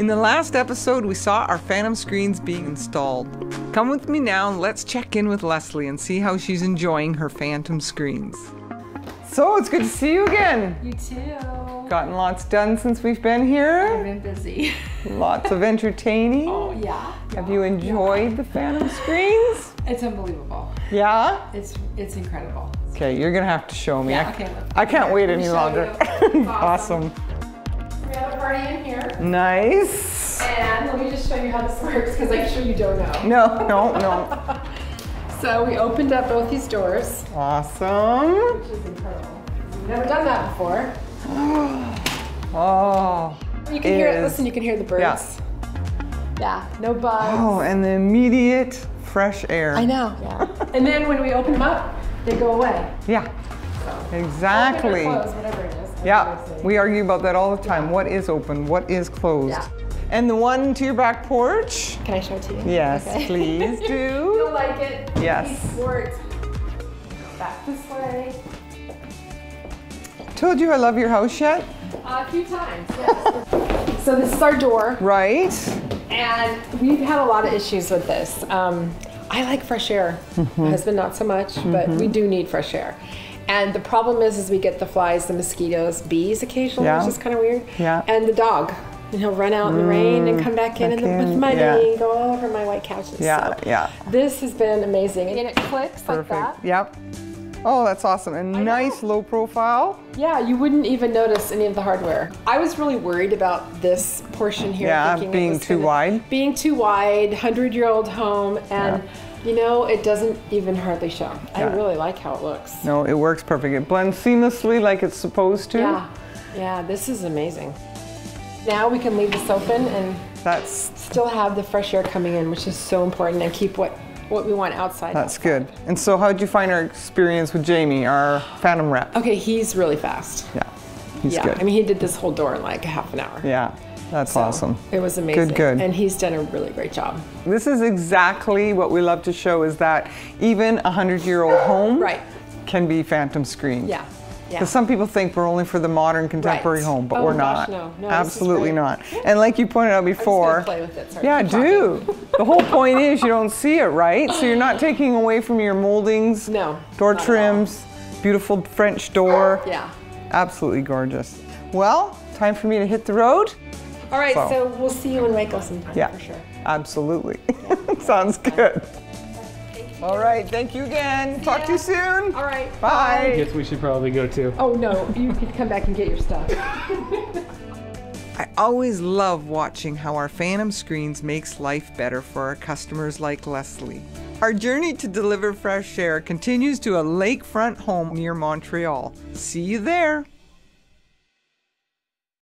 In the last episode, we saw our Phantom screens being installed. Come with me now and let's check in with Leslie and see how she's enjoying her Phantom screens. So it's good to see you again. You too. Gotten lots done since we've been here. I've been busy. Lots of entertaining. oh yeah. Have you enjoyed the Phantom screens? It's unbelievable. Yeah? It's it's incredible. Okay, you're gonna have to show me. Yeah, I, okay, let's- I can't wait any longer. you. awesome. We have a party in here, Nice. and let me just show you how this works because I'm sure you don't know. No, no, no. So we opened up both these doors, Awesome. which is incredible. We've never done that before. Oh. You can hear it. Is- Listen, you can hear the birds. Yeah. No bugs. Oh, and the immediate fresh air. I know. Yeah. and then when we open them up, they go away. Yeah, Open exactly. close, whatever it is. Yeah, whatever I say. we argue about that all the time. What is open? What is closed? Yeah. And the one to your back porch? Can I show it to you? Yes, Okay. please do. You'll like it. Yes. It's Sport. Back this way. Told you I love your house yet? a few times, yes. so this is our door, Right. and we've had a lot of issues with this. Um, I like fresh air. Mm-hmm. My husband not so much, but we do need fresh air. And the problem is, is we get the flies, the mosquitoes, bees occasionally, Yeah. which is kind of weird. Yeah. And the dog. And he'll run out in the rain and come back in back and the, with in, money yeah. and go all over my white couches. Yeah, So yeah. This has been amazing. And it clicks Perfect. like that. Yep. Oh, that's awesome. And nice low profile. Yeah, you wouldn't even notice any of the hardware. I was really worried about this portion here. Yeah, being too gonna- wide. Being too wide, 100 year old home, and you know, it doesn't even hardly show. I really like how it looks. No, it works perfect. It blends seamlessly like it's supposed to. Yeah, yeah, this is amazing. Now we can leave this open and That's still have the fresh air coming in, which is so important, and keep what, what we want outside. that's good. And so how did you find our experience with Jamie, our Phantom rep? Okay, he's really fast. Yeah. He's yeah, good. I mean, he did this whole door in like a half an hour. yeah. That's So, awesome. It was amazing. good. And he's done a really great job. This is exactly what we love to show is that even a hundred year old home Right. can be phantom screened. Yeah. Yeah. Because some people think we're only for the modern contemporary Right. home, but Oh we're gosh, not. no. No, Absolutely not. And like you pointed out before, play with it. Sorry, yeah, do. the whole point is you don't see it, right? So you're not taking away from your moldings, No, door not at all. trims, beautiful French door. Yeah. Absolutely gorgeous. Well, time for me to hit the road. All right, So- so, we'll see you in Waco sometime Yeah, for sure. absolutely. Sounds good. All right, thank you again. Talk to you soon. All right. Bye. I guess we should probably go too. Oh no, you can come back and get your stuff. I always love watching how our Phantom screens makes life better for our customers like Leslie. Our journey to deliver fresh air continues to a lakefront home near Montreal. See you there.